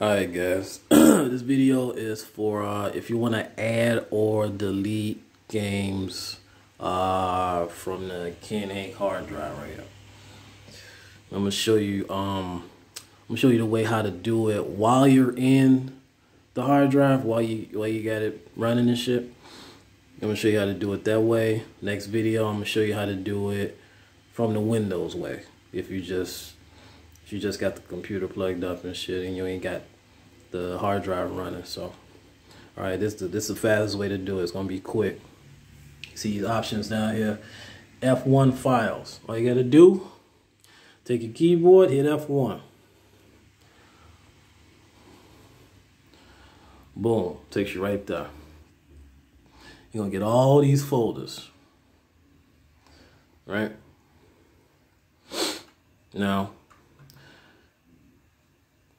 Alright guys, this video is for uh, if you want to add or delete games uh, from the Kinhank hard drive right here. I'm gonna show you um, I'm gonna show you the way how to do it while you're in the hard drive while you while you got it running and shit. I'm gonna show you how to do it that way. Next video, I'm gonna show you how to do it from the Windows way. If you just you just got the computer plugged up and shit, and you ain't got the hard drive running. So, all right, this this is the fastest way to do it. It's gonna be quick. See these options down here. F1 files. All you gotta do, take your keyboard, hit F1. Boom, takes you right there. You're gonna get all these folders, right? Now,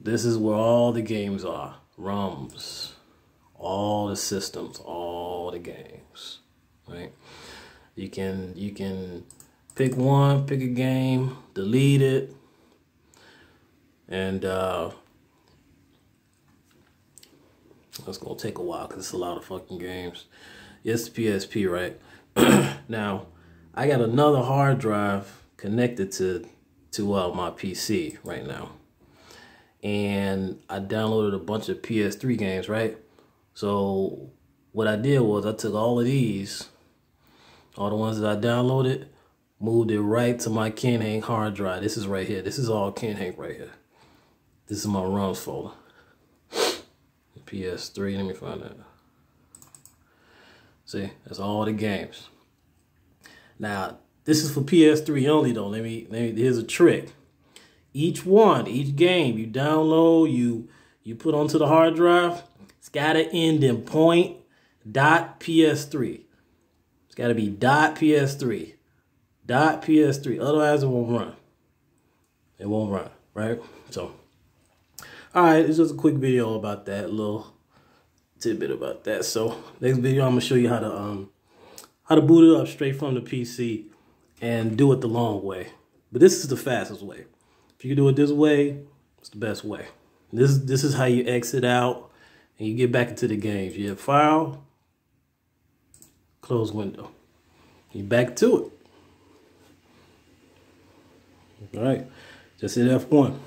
this is where all the games are. ROMs, all the systems, all the games, right? You can you can pick one, pick a game, delete it, and uh, that's gonna take a while because it's a lot of fucking games. It's the PSP, right? now, I got another hard drive connected to to uh, my PC right now and I downloaded a bunch of PS3 games, right? So what I did was I took all of these, all the ones that I downloaded, moved it right to my Kinhank hard drive. This is right here. This is all Kinhank right here. This is my ROMs folder. PS3, let me find that. See, that's all the games. Now, this is for PS3 only though. Let me, let me here's a trick each one, each game you download, you you put onto the hard drive, it's got to end in point dot PS3. It's got to be dot PS3. Dot PS3. Otherwise, it won't run. It won't run, right? So, all right, it's just a quick video about that, little tidbit about that. So, next video, I'm gonna show you how to um how to boot it up straight from the PC and do it the long way. But this is the fastest way. If you can do it this way, it's the best way. This, this is how you exit out and you get back into the games. You hit file, close window. You back to it. All right, just hit F1.